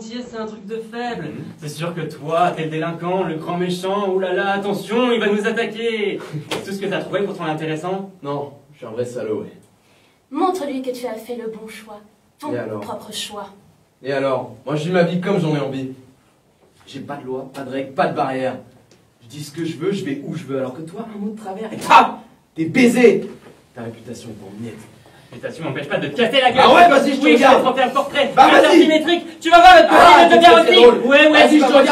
c'est un truc de faible. C'est sûr que toi, t'es le délinquant, le grand méchant, oulala, attention, il va nous attaquer. C'est tout ce que t'as trouvé pour ton intéressant Non, je suis un vrai salaud, ouais. Montre-lui que tu as fait le bon choix. Ton Et alors propre choix. Et alors Moi je vis ma vie comme j'en ai envie. J'ai pas de loi, pas de règles, pas de barrière. Je dis ce que je veux, je vais où je veux, alors que toi, un mot de travers, et paf T'es baisé Ta réputation est en miettes. Réputation m'empêche pas de te casser la gueule. Ah ouais, vas-y, je te Oui, je vais regarde. te un portrait. Bah, vas-y. symétrique. Tu vas voir, le Ah, portrait de c'est te drôle. Ouais, ouais, Vas-y, je te regarde.